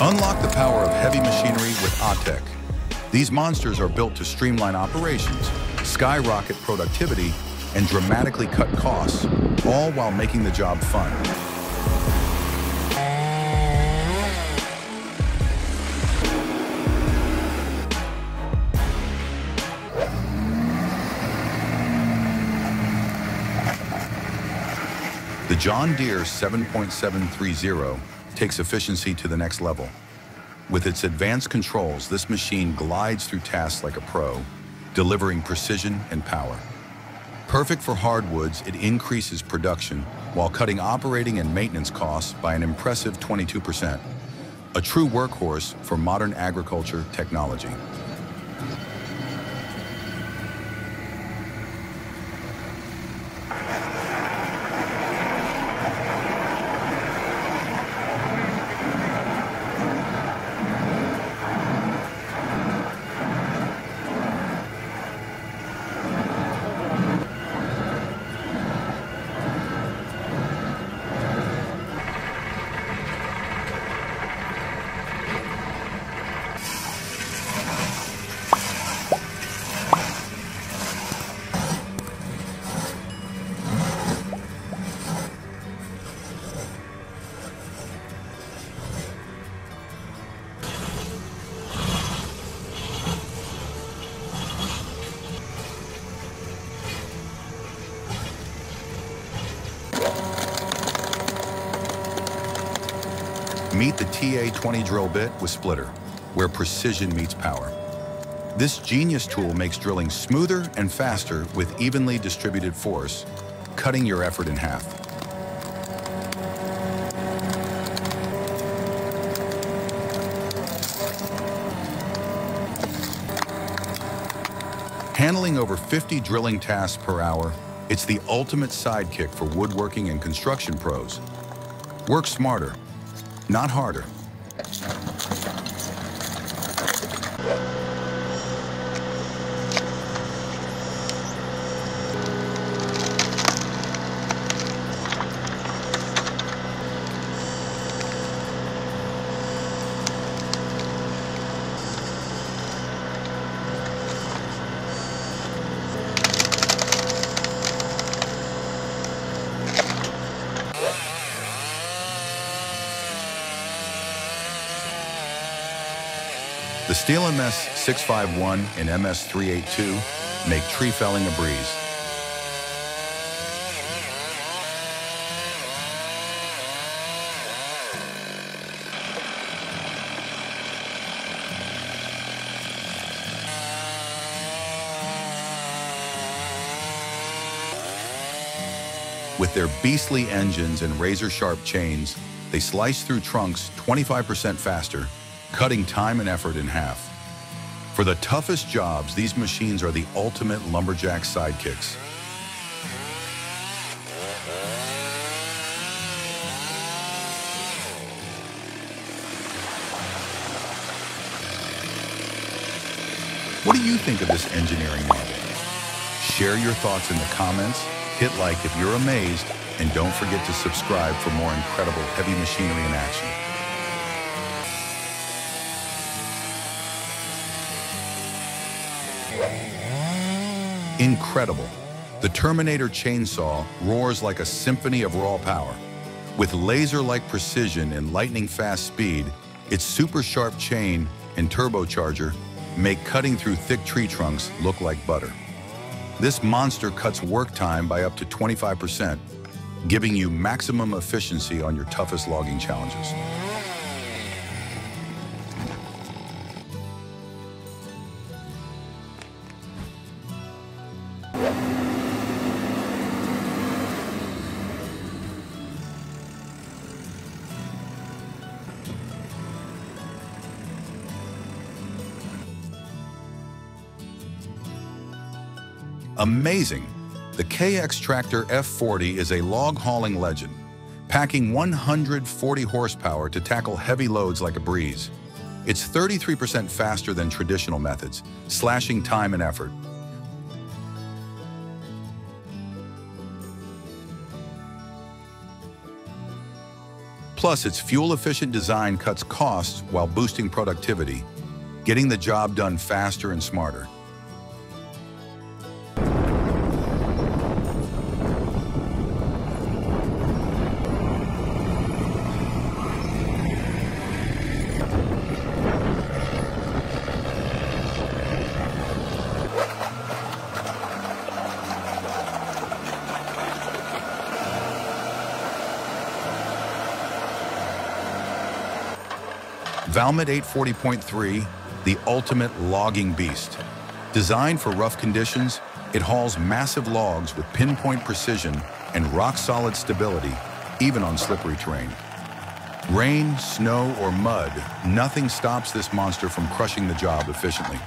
Unlock the power of heavy machinery with AhTech. These monsters are built to streamline operations, skyrocket productivity, and dramatically cut costs, all while making the job fun. The John Deere 7730 takes efficiency to the next level. With its advanced controls, this machine glides through tasks like a pro, delivering precision and power. Perfect for hardwoods, it increases production while cutting operating and maintenance costs by an impressive 22%. A true workhorse for modern agriculture technology. TA-20 drill bit with splitter, where precision meets power. This genius tool makes drilling smoother and faster with evenly distributed force, cutting your effort in half. Handling over 50 drilling tasks per hour, it's the ultimate sidekick for woodworking and construction pros. Work smarter, not harder. Stihl MS 651 and MS 382 make tree felling a breeze. With their beastly engines and razor-sharp chains, they slice through trunks 25% faster, cutting time and effort in half. For the toughest jobs, these machines are the ultimate lumberjack sidekicks. What do you think of this engineering marvel? Share your thoughts in the comments, hit like if you're amazed, and don't forget to subscribe for more incredible heavy machinery in action. Incredible. The Terminator chainsaw roars like a symphony of raw power. With laser-like precision and lightning-fast speed, its super sharp chain and turbocharger make cutting through thick tree trunks look like butter. This monster cuts work time by up to 25%, giving you maximum efficiency on your toughest logging challenges. Amazing! The KX Tractor F40 is a log hauling legend, packing 140 horsepower to tackle heavy loads like a breeze. It's 33% faster than traditional methods, slashing time and effort. Plus, its fuel-efficient design cuts costs while boosting productivity, getting the job done faster and smarter. Valmet 840.3, the ultimate logging beast. Designed for rough conditions, it hauls massive logs with pinpoint precision and rock-solid stability, even on slippery terrain. Rain, snow, or mud, nothing stops this monster from crushing the job efficiently.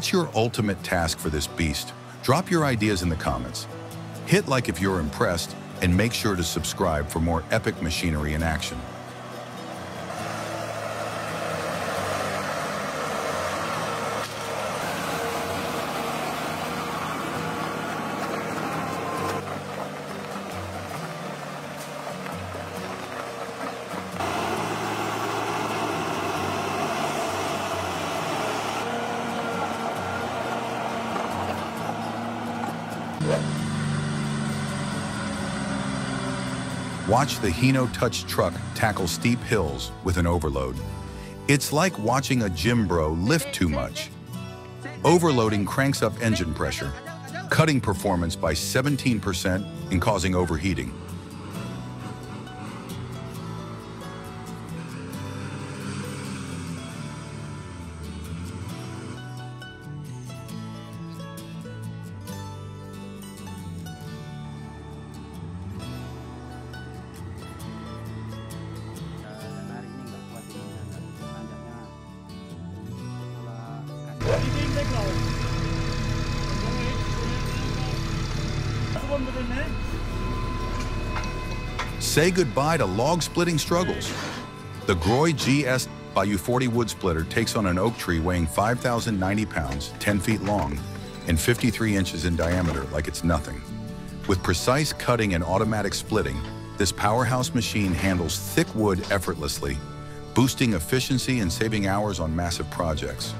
What's your ultimate task for this beast? Drop your ideas in the comments. Hit like if you're impressed, and make sure to subscribe for more epic machinery in action. Watch the Hino Touch truck tackle steep hills with an overload. It's like watching a gym bro lift too much. Overloading cranks up engine pressure, cutting performance by 17% and causing overheating. Say goodbye to log splitting struggles. The Groy GS by U40 wood splitter takes on an oak tree weighing 5,090 pounds, 10 feet long, and 53 inches in diameter like it's nothing. With precise cutting and automatic splitting, this powerhouse machine handles thick wood effortlessly, boosting efficiency and saving hours on massive projects.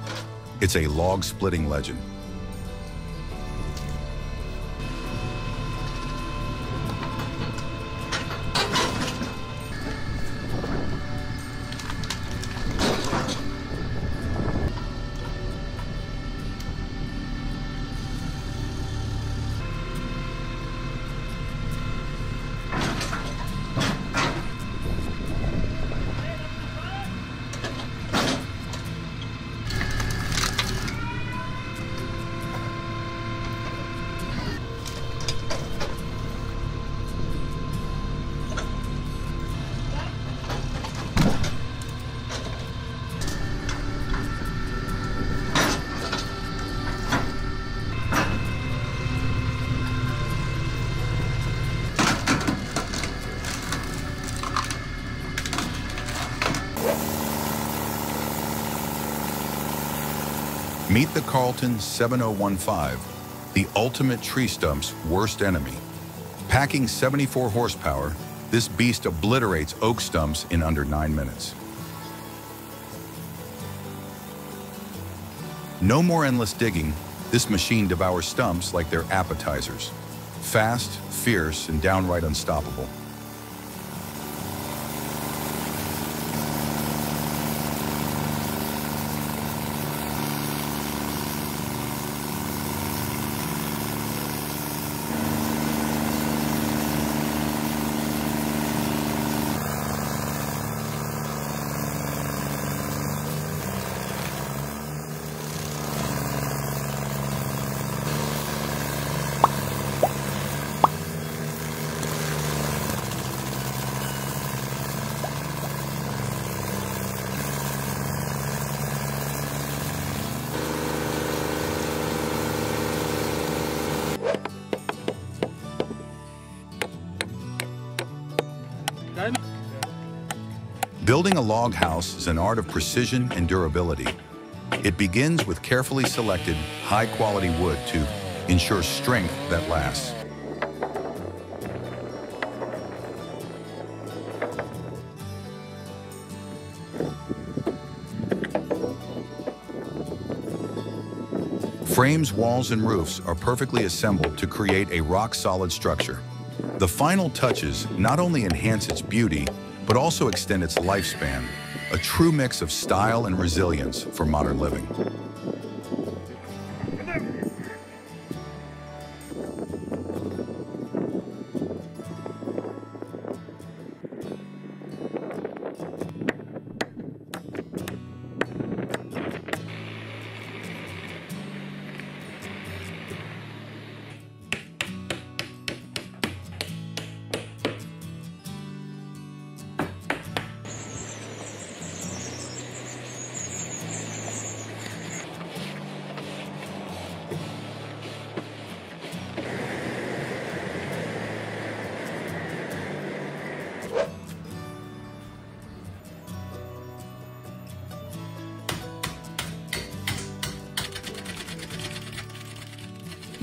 It's a log splitting legend. Meet the Carlton 7015, the ultimate tree stump's worst enemy. Packing 74 horsepower, this beast obliterates oak stumps in under nine minutes. No more endless digging, this machine devours stumps like they're appetizers. Fast, fierce, and downright unstoppable. Building a log house is an art of precision and durability. It begins with carefully selected, high-quality wood to ensure strength that lasts. Frames, walls, and roofs are perfectly assembled to create a rock-solid structure. The final touches not only enhance its beauty, but also extend its lifespan, a true mix of style and resilience for modern living.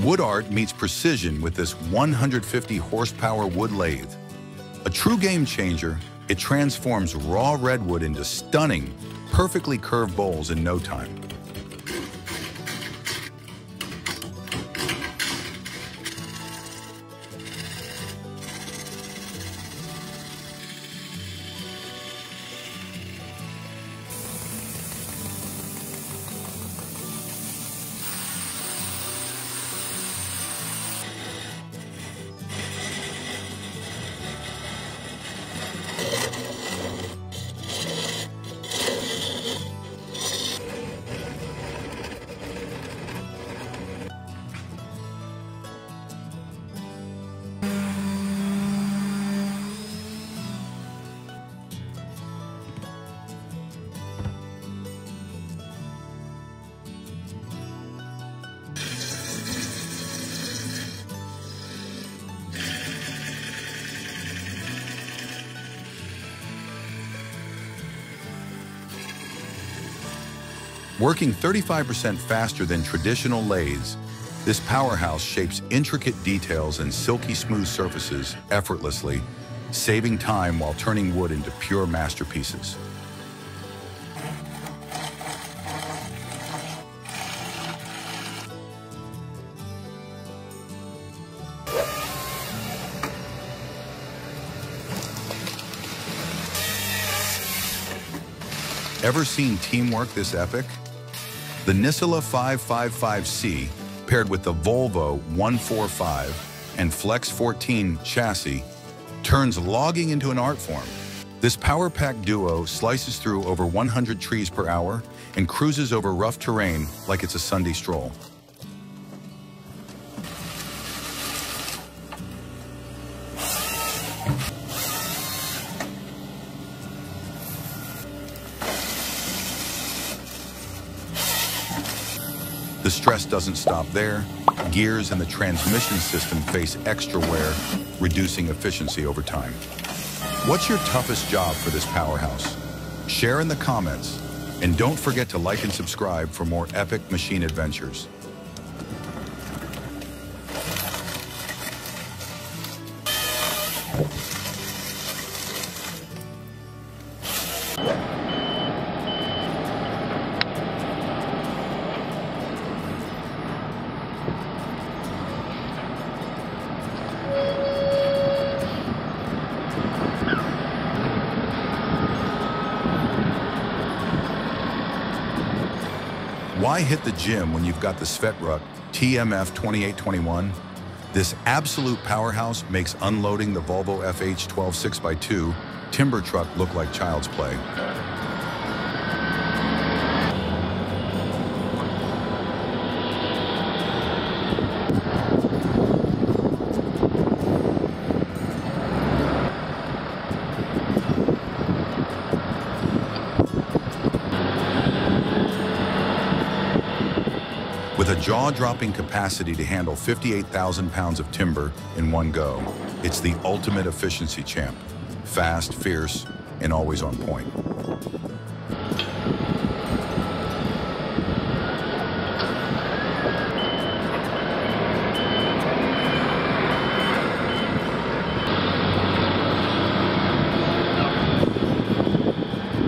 Wood art meets precision with this 150 horsepower wood lathe. A true game changer, it transforms raw redwood into stunning, perfectly curved bowls in no time. Working 35% faster than traditional lathes, this powerhouse shapes intricate details and silky smooth surfaces effortlessly, saving time while turning wood into pure masterpieces. Ever seen teamwork this epic? The Nisula 555C, paired with the Volvo 145 and Flex 14 chassis, turns logging into an art form. This power pack duo slices through over 100 trees per hour and cruises over rough terrain like it's a Sunday stroll. Stress doesn't stop there. Gears and the transmission system face extra wear, reducing efficiency over time. What's your toughest job for this powerhouse? Share in the comments, and don't forget to like and subscribe for more epic machine adventures. Why hit the gym when you've got the Svetruck TMF 2821? This absolute powerhouse makes unloading the Volvo FH12 6x2 timber truck look like child's play. With a jaw-dropping capacity to handle 58,000 pounds of timber in one go, it's the ultimate efficiency champ. Fast, fierce, and always on point.